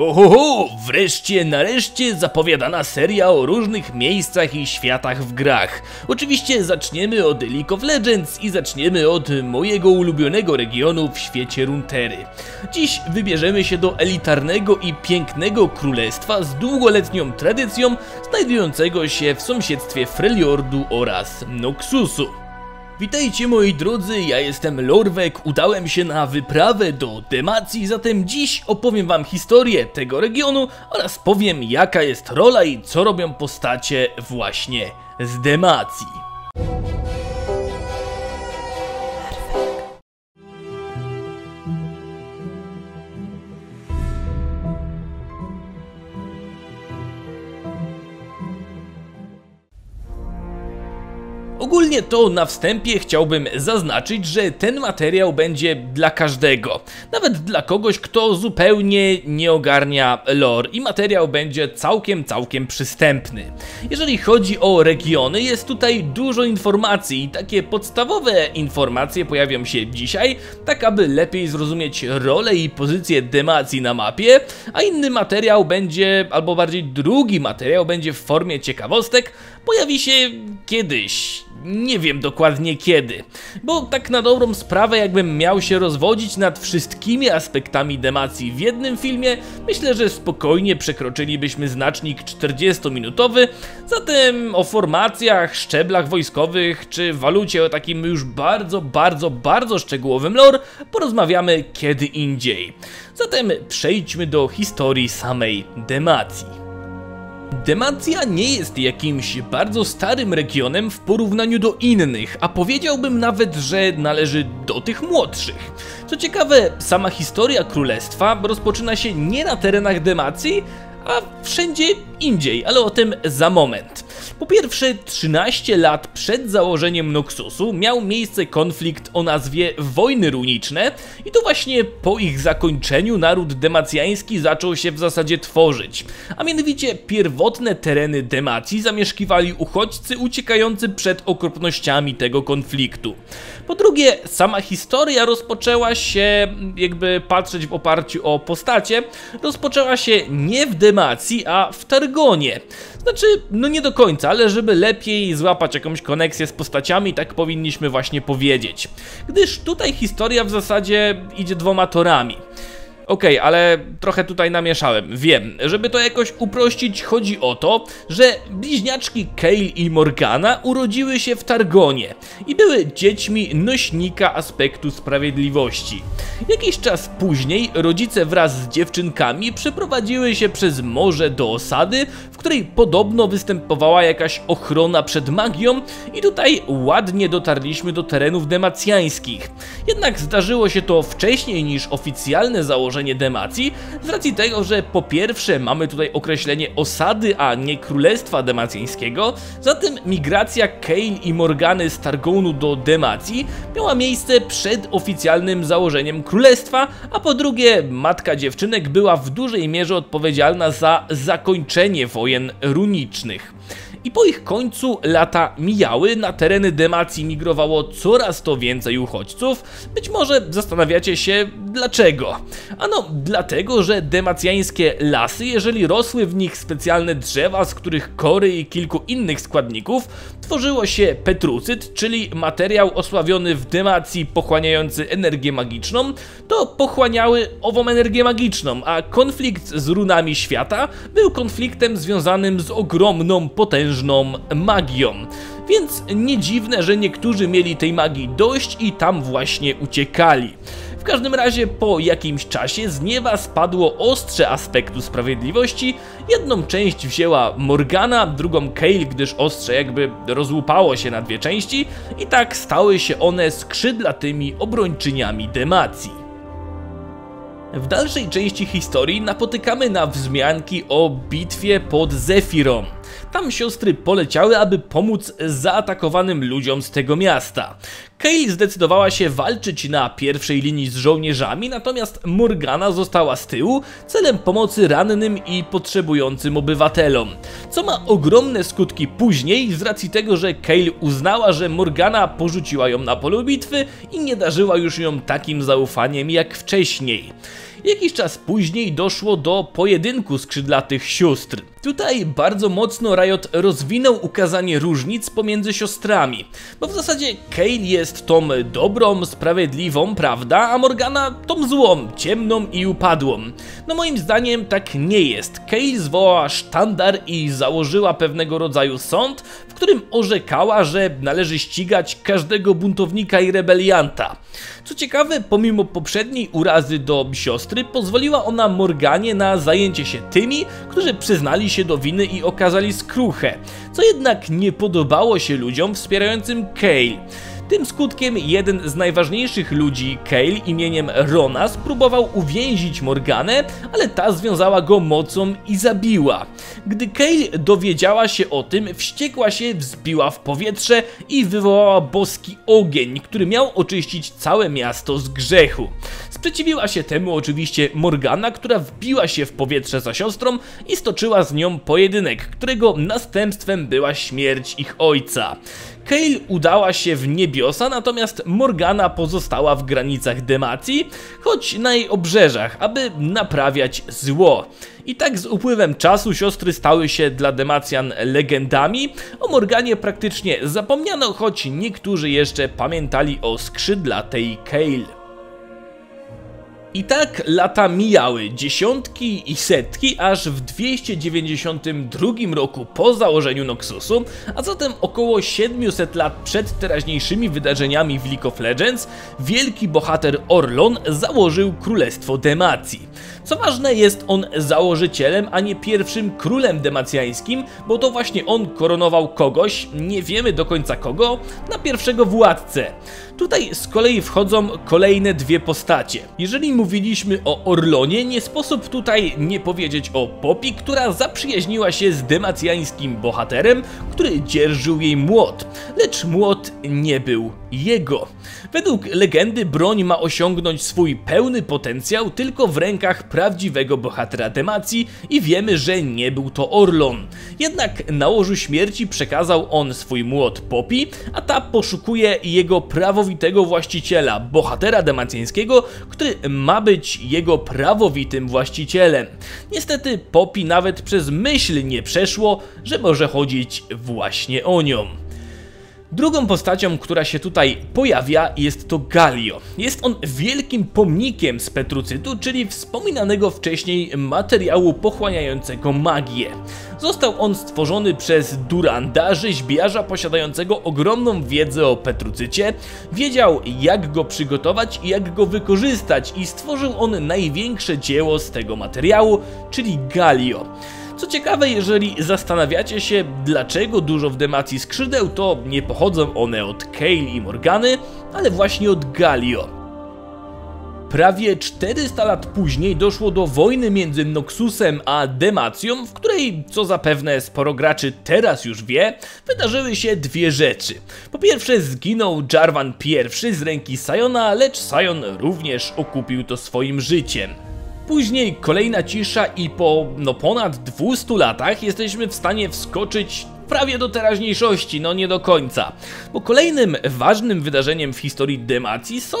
Ohoho, wreszcie, nareszcie zapowiadana seria o różnych miejscach i światach w grach. Oczywiście zaczniemy od League of Legends i zaczniemy od mojego ulubionego regionu w świecie Runtery. Dziś wybierzemy się do elitarnego i pięknego królestwa z długoletnią tradycją, znajdującego się w sąsiedztwie Freljordu oraz Noxusu. Witajcie moi drodzy, ja jestem Lorwek, udałem się na wyprawę do Demacji, zatem dziś opowiem wam historię tego regionu oraz powiem jaka jest rola i co robią postacie właśnie z Demacji. Ogólnie to na wstępie chciałbym zaznaczyć, że ten materiał będzie dla każdego. Nawet dla kogoś, kto zupełnie nie ogarnia lore i materiał będzie całkiem, całkiem przystępny. Jeżeli chodzi o regiony, jest tutaj dużo informacji i takie podstawowe informacje pojawią się dzisiaj, tak aby lepiej zrozumieć rolę i pozycję Demacji na mapie, a inny materiał będzie, albo bardziej drugi materiał będzie w formie ciekawostek, pojawi się kiedyś nie wiem dokładnie kiedy, bo tak na dobrą sprawę jakbym miał się rozwodzić nad wszystkimi aspektami demacji w jednym filmie, myślę, że spokojnie przekroczylibyśmy znacznik 40-minutowy, zatem o formacjach, szczeblach wojskowych czy walucie o takim już bardzo, bardzo, bardzo szczegółowym lore porozmawiamy kiedy indziej. Zatem przejdźmy do historii samej demacji. Demacja nie jest jakimś bardzo starym regionem w porównaniu do innych, a powiedziałbym nawet, że należy do tych młodszych. Co ciekawe, sama historia królestwa rozpoczyna się nie na terenach Demacji, a wszędzie indziej, ale o tym za moment. Po pierwsze, 13 lat przed założeniem Noxusu miał miejsce konflikt o nazwie Wojny Runiczne i to właśnie po ich zakończeniu naród demacjański zaczął się w zasadzie tworzyć. A mianowicie pierwotne tereny Demacji zamieszkiwali uchodźcy uciekający przed okropnościami tego konfliktu. Po drugie, sama historia rozpoczęła się, jakby patrzeć w oparciu o postacie, rozpoczęła się nie w Demacji, a w Targonie. Znaczy, no nie do końca, ale żeby lepiej złapać jakąś koneksję z postaciami, tak powinniśmy właśnie powiedzieć. Gdyż tutaj historia w zasadzie idzie dwoma torami. Okej, okay, ale trochę tutaj namieszałem. Wiem, żeby to jakoś uprościć, chodzi o to, że bliźniaczki Kale i Morgana urodziły się w Targonie i były dziećmi nośnika aspektu sprawiedliwości. Jakiś czas później rodzice wraz z dziewczynkami przeprowadziły się przez morze do osady, w której podobno występowała jakaś ochrona przed magią i tutaj ładnie dotarliśmy do terenów demacjańskich. Jednak zdarzyło się to wcześniej niż oficjalne założenie założenie Demacji, z racji tego, że po pierwsze mamy tutaj określenie osady, a nie królestwa demacyjskiego, zatem migracja Kale i Morgany z Targonu do Demacji miała miejsce przed oficjalnym założeniem królestwa, a po drugie matka dziewczynek była w dużej mierze odpowiedzialna za zakończenie wojen runicznych i po ich końcu lata mijały, na tereny Demacji migrowało coraz to więcej uchodźców. Być może zastanawiacie się dlaczego. Ano dlatego, że demacjańskie lasy, jeżeli rosły w nich specjalne drzewa, z których kory i kilku innych składników, tworzyło się petrucyt, czyli materiał osławiony w Demacji pochłaniający energię magiczną, to pochłaniały ową energię magiczną, a konflikt z runami świata był konfliktem związanym z ogromną, potężną magią. Więc nie dziwne, że niektórzy mieli tej magii dość i tam właśnie uciekali. W każdym razie po jakimś czasie z nieba spadło ostrze aspektu sprawiedliwości. Jedną część wzięła Morgana, drugą Kale, gdyż ostrze jakby rozłupało się na dwie części i tak stały się one skrzydlatymi obrończyniami Demacji. W dalszej części historii napotykamy na wzmianki o bitwie pod Zefirą. Tam siostry poleciały, aby pomóc zaatakowanym ludziom z tego miasta. Kale zdecydowała się walczyć na pierwszej linii z żołnierzami, natomiast Morgana została z tyłu celem pomocy rannym i potrzebującym obywatelom. Co ma ogromne skutki później z racji tego, że Kale uznała, że Morgana porzuciła ją na polu bitwy i nie darzyła już ją takim zaufaniem jak wcześniej. Jakiś czas później doszło do pojedynku skrzydlatych sióstr. Tutaj bardzo mocno Riot rozwinął ukazanie różnic pomiędzy siostrami, bo w zasadzie Kale jest tą dobrą, sprawiedliwą, prawda, a Morgana tą złą, ciemną i upadłą. No moim zdaniem tak nie jest. Kale zwołała sztandar i założyła pewnego rodzaju sąd, w którym orzekała, że należy ścigać każdego buntownika i rebelianta. Co ciekawe, pomimo poprzedniej urazy do siostry, pozwoliła ona Morganie na zajęcie się tymi, którzy przyznali się do winy i okazali skruchę, co jednak nie podobało się ludziom wspierającym Kale. Tym skutkiem jeden z najważniejszych ludzi, Kale imieniem Rona, spróbował uwięzić Morganę, ale ta związała go mocą i zabiła. Gdy Kale dowiedziała się o tym, wściekła się, wzbiła w powietrze i wywołała boski ogień, który miał oczyścić całe miasto z grzechu. Sprzeciwiła się temu oczywiście Morgana, która wbiła się w powietrze za siostrą i stoczyła z nią pojedynek, którego następstwem była śmierć ich ojca. Kale udała się w niebiosa, natomiast Morgana pozostała w granicach Demacji, choć na jej obrzeżach, aby naprawiać zło. I tak z upływem czasu siostry stały się dla Demacjan legendami. O Morganie praktycznie zapomniano, choć niektórzy jeszcze pamiętali o skrzydlatej Kale. I tak lata mijały, dziesiątki i setki, aż w 292 roku po założeniu Noxusu, a zatem około 700 lat przed teraźniejszymi wydarzeniami w League of Legends, wielki bohater Orlon założył Królestwo Demacji. Co ważne, jest on założycielem, a nie pierwszym królem demacjańskim, bo to właśnie on koronował kogoś, nie wiemy do końca kogo, na pierwszego władcę. Tutaj z kolei wchodzą kolejne dwie postacie. Jeżeli mówiliśmy o Orlonie, nie sposób tutaj nie powiedzieć o Popi, która zaprzyjaźniła się z demacjańskim bohaterem, który dzierżył jej młot, lecz młot nie był jego. Według legendy broń ma osiągnąć swój pełny potencjał tylko w rękach prawdziwego bohatera Demacji i wiemy, że nie był to Orlon. Jednak na łożu śmierci przekazał on swój młot Popi, a ta poszukuje jego prawowitego właściciela, bohatera demacjańskiego, który ma być jego prawowitym właścicielem. Niestety Popi nawet przez myśl nie przeszło, że może chodzić właśnie o nią. Drugą postacią, która się tutaj pojawia jest to Galio. Jest on wielkim pomnikiem z Petrucytu, czyli wspominanego wcześniej materiału pochłaniającego magię. Został on stworzony przez Duranda, rzeźbiarza posiadającego ogromną wiedzę o Petrucycie, wiedział jak go przygotować i jak go wykorzystać i stworzył on największe dzieło z tego materiału, czyli Galio. Co ciekawe, jeżeli zastanawiacie się, dlaczego dużo w demacji skrzydeł, to nie pochodzą one od Kale i Morgany, ale właśnie od Galio. Prawie 400 lat później doszło do wojny między Noxusem a Demacją, w której, co zapewne sporo graczy teraz już wie, wydarzyły się dwie rzeczy. Po pierwsze zginął Jarvan I z ręki Siona, lecz Sion również okupił to swoim życiem. Później kolejna cisza i po no ponad 200 latach jesteśmy w stanie wskoczyć prawie do teraźniejszości, no nie do końca. Bo kolejnym ważnym wydarzeniem w historii Demacji są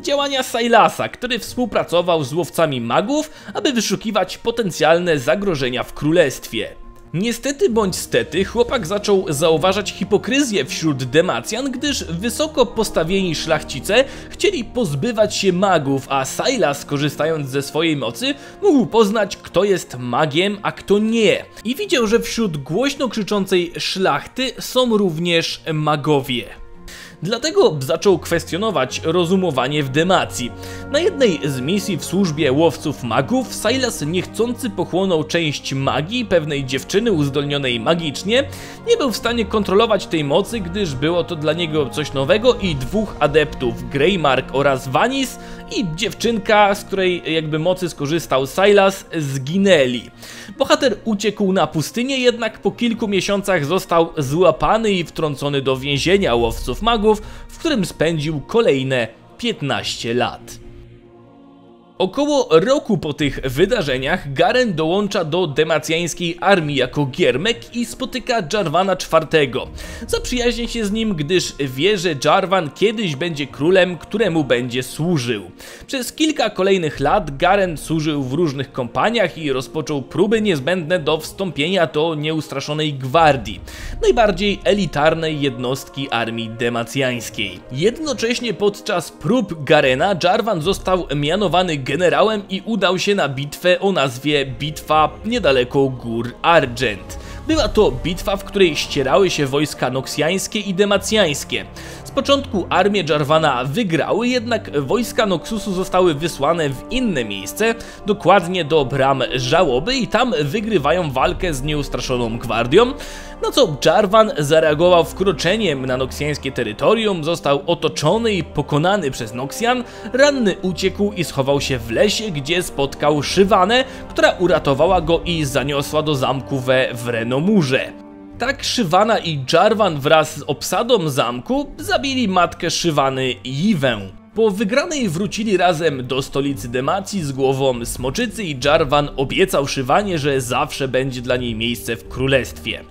działania Sylasa, który współpracował z łowcami magów, aby wyszukiwać potencjalne zagrożenia w królestwie. Niestety bądź stety, chłopak zaczął zauważać hipokryzję wśród Demacjan, gdyż wysoko postawieni szlachcice chcieli pozbywać się magów, a Sylas, korzystając ze swojej mocy, mógł poznać, kto jest magiem, a kto nie. I widział, że wśród głośno krzyczącej szlachty są również magowie. Dlatego zaczął kwestionować rozumowanie w Demacji. Na jednej z misji w służbie łowców magów Silas niechcący pochłonął część magii pewnej dziewczyny uzdolnionej magicznie, nie był w stanie kontrolować tej mocy, gdyż było to dla niego coś nowego i dwóch adeptów, Greymark oraz Vanis i dziewczynka, z której jakby mocy skorzystał Silas, zginęli. Bohater uciekł na pustynię, jednak po kilku miesiącach został złapany i wtrącony do więzienia łowców magów, w którym spędził kolejne 15 lat. Około roku po tych wydarzeniach Garen dołącza do demacjańskiej armii jako giermek i spotyka Jarvana IV. Zaprzyjaźnia się z nim, gdyż wie, że Jarvan kiedyś będzie królem, któremu będzie służył. Przez kilka kolejnych lat Garen służył w różnych kompaniach i rozpoczął próby niezbędne do wstąpienia do nieustraszonej gwardii, najbardziej elitarnej jednostki armii demacjańskiej. Jednocześnie podczas prób Garena Jarvan został mianowany generałem i udał się na bitwę o nazwie Bitwa niedaleko gór Argent. Była to bitwa, w której ścierały się wojska noksjańskie i demacjańskie. Z początku armie Jarvana wygrały, jednak wojska Noxusu zostały wysłane w inne miejsce, dokładnie do bram żałoby i tam wygrywają walkę z nieustraszoną gwardią, na co Jarvan zareagował wkroczeniem na noksjańskie terytorium, został otoczony i pokonany przez Noksjan, ranny uciekł i schował się w lesie, gdzie spotkał Szywanę, która uratowała go i zaniosła do zamku we Wrenomurze. Tak Szywana i Jarvan wraz z obsadą zamku zabili matkę Szywany Iwę. Po wygranej wrócili razem do stolicy Demacji z głową smoczycy i Jarvan obiecał Szywanie, że zawsze będzie dla niej miejsce w królestwie.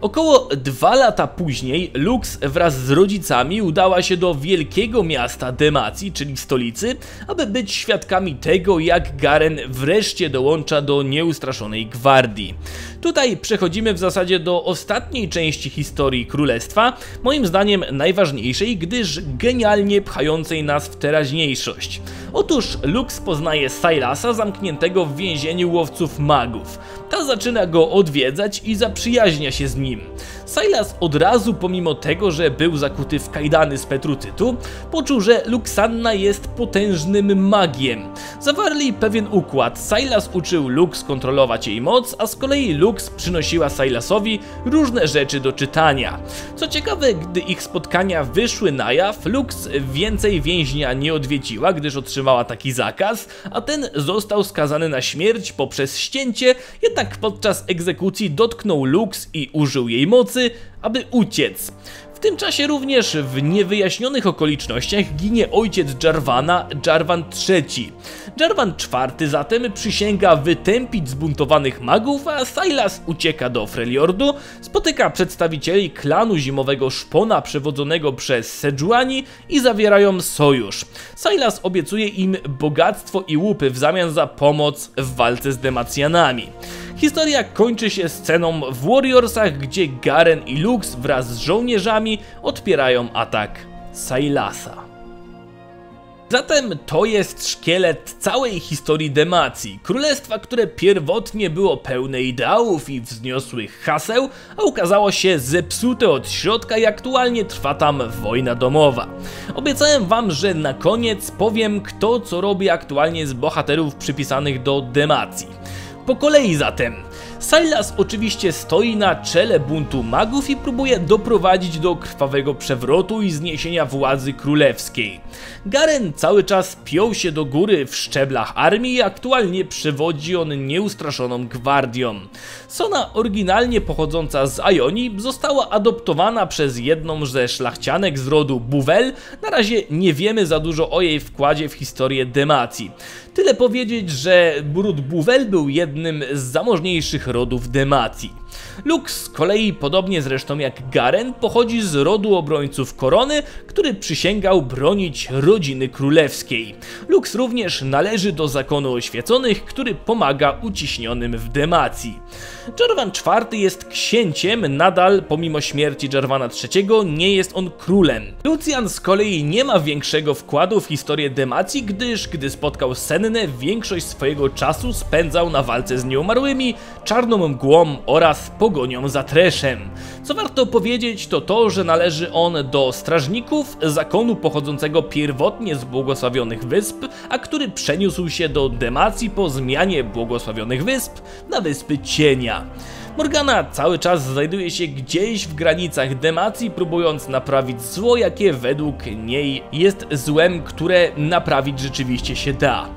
Około dwa lata później Lux wraz z rodzicami udała się do wielkiego miasta Demacji, czyli stolicy, aby być świadkami tego, jak Garen wreszcie dołącza do nieustraszonej gwardii. Tutaj przechodzimy w zasadzie do ostatniej części historii królestwa, moim zdaniem najważniejszej, gdyż genialnie pchającej nas w teraźniejszość. Otóż Lux poznaje Sylasa zamkniętego w więzieniu łowców magów. Ta zaczyna go odwiedzać i zaprzyjaźnia się z nim. Silas od razu, pomimo tego, że był zakuty w kajdany z petrucytu, poczuł, że Luxanna jest potężnym magiem. Zawarli pewien układ. Silas uczył Lux kontrolować jej moc, a z kolei Lux przynosiła Silasowi różne rzeczy do czytania. Co ciekawe, gdy ich spotkania wyszły na jaw, Lux więcej więźnia nie odwiedziła, gdyż otrzymała taki zakaz, a ten został skazany na śmierć poprzez ścięcie, jednak podczas egzekucji dotknął Lux i użył jej mocy, aby uciec. W tym czasie również w niewyjaśnionych okolicznościach ginie ojciec Jarvana, Jarvan III. Jarvan IV zatem przysięga wytępić zbuntowanych magów, a Silas ucieka do Freljordu, spotyka przedstawicieli klanu zimowego szpona przewodzonego przez Sejuani i zawierają sojusz. Silas obiecuje im bogactwo i łupy w zamian za pomoc w walce z Demacjanami. Historia kończy się sceną w Warriorsach, gdzie Garen i Lux wraz z żołnierzami odpierają atak Silasa. Zatem to jest szkielet całej historii Demacji, królestwa, które pierwotnie było pełne ideałów i wzniosłych haseł, a ukazało się zepsute od środka i aktualnie trwa tam wojna domowa. Obiecałem wam, że na koniec powiem kto co robi aktualnie z bohaterów przypisanych do Demacji. Po kolei zatem. Silas oczywiście stoi na czele buntu magów i próbuje doprowadzić do krwawego przewrotu i zniesienia władzy królewskiej. Garen cały czas piął się do góry w szczeblach armii i aktualnie przewodzi on nieustraszoną gwardią. Sona oryginalnie pochodząca z Ioni została adoptowana przez jedną ze szlachcianek z rodu Buwel. Na razie nie wiemy za dużo o jej wkładzie w historię Demacji. Tyle powiedzieć, że Brud Buwel był jednym z zamożniejszych rodów Demacji. Lux z kolei, podobnie zresztą jak Garen, pochodzi z rodu obrońców korony, który przysięgał bronić rodziny królewskiej. Lux również należy do zakonu oświeconych, który pomaga uciśnionym w Demacji. Jarvan IV jest księciem, nadal pomimo śmierci Jarvana III nie jest on królem. Lucian z kolei nie ma większego wkładu w historię Demacji, gdyż gdy spotkał Sennę, większość swojego czasu spędzał na walce z nieumarłymi, czarną mgłą oraz wraz pogonią za Treszem. Co warto powiedzieć to to, że należy on do strażników zakonu pochodzącego pierwotnie z błogosławionych wysp, a który przeniósł się do Demacji po zmianie błogosławionych wysp na wyspy Cienia. Morgana cały czas znajduje się gdzieś w granicach Demacji, próbując naprawić zło, jakie według niej jest złem, które naprawić rzeczywiście się da.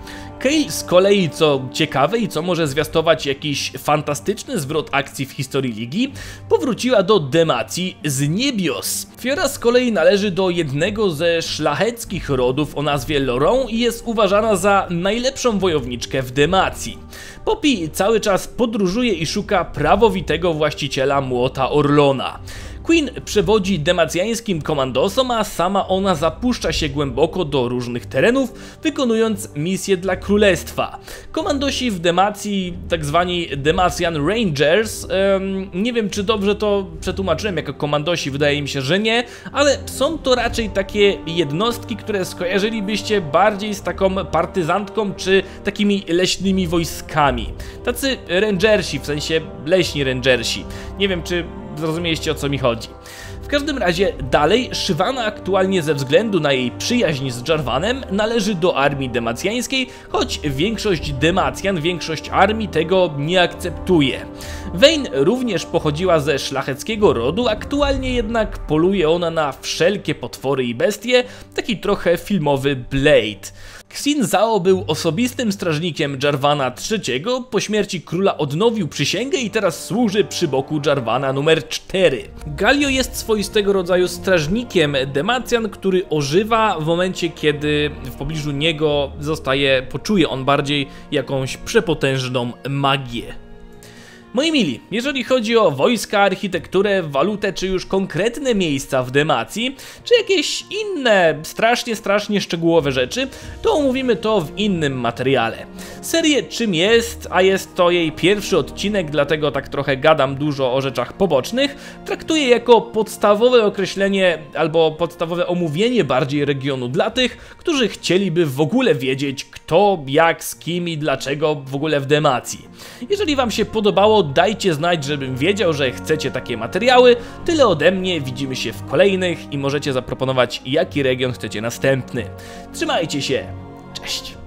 Kale z kolei, co ciekawe i co może zwiastować jakiś fantastyczny zwrot akcji w historii ligi, powróciła do Demacji z niebios. Fiora z kolei należy do jednego ze szlacheckich rodów o nazwie Loron i jest uważana za najlepszą wojowniczkę w Demacji. Poppy cały czas podróżuje i szuka prawowitego właściciela młota Orlona. Queen przewodzi demacjańskim komandosom, a sama ona zapuszcza się głęboko do różnych terenów, wykonując misje dla królestwa. Komandosi w Demacji, tak zwani Demacjan Rangers, um, nie wiem czy dobrze to przetłumaczyłem jako komandosi, wydaje mi się, że nie, ale są to raczej takie jednostki, które skojarzylibyście bardziej z taką partyzantką czy takimi leśnymi wojskami. Tacy rangersi, w sensie leśni rangersi. Nie wiem czy zrozumieliście o co mi chodzi. W każdym razie dalej Szywana aktualnie ze względu na jej przyjaźń z Jarvanem należy do armii demacjańskiej, choć większość demacjan, większość armii tego nie akceptuje. Wayne również pochodziła ze szlacheckiego rodu, aktualnie jednak poluje ona na wszelkie potwory i bestie, taki trochę filmowy Blade. Xin Zhao był osobistym strażnikiem Jarvana III, po śmierci króla odnowił przysięgę i teraz służy przy boku Jarvana numer 4. Galio jest swoistego rodzaju strażnikiem Demacjan, który ożywa w momencie, kiedy w pobliżu niego zostaje, poczuje on bardziej jakąś przepotężną magię. Moi mili, jeżeli chodzi o wojska, architekturę, walutę, czy już konkretne miejsca w Demacji, czy jakieś inne strasznie, strasznie szczegółowe rzeczy, to omówimy to w innym materiale. Serię czym jest, a jest to jej pierwszy odcinek, dlatego tak trochę gadam dużo o rzeczach pobocznych, traktuję jako podstawowe określenie albo podstawowe omówienie bardziej regionu dla tych, którzy chcieliby w ogóle wiedzieć kto, jak, z kim i dlaczego w ogóle w Demacji. Jeżeli wam się podobało, dajcie znać, żebym wiedział, że chcecie takie materiały. Tyle ode mnie, widzimy się w kolejnych i możecie zaproponować jaki region chcecie następny. Trzymajcie się, cześć!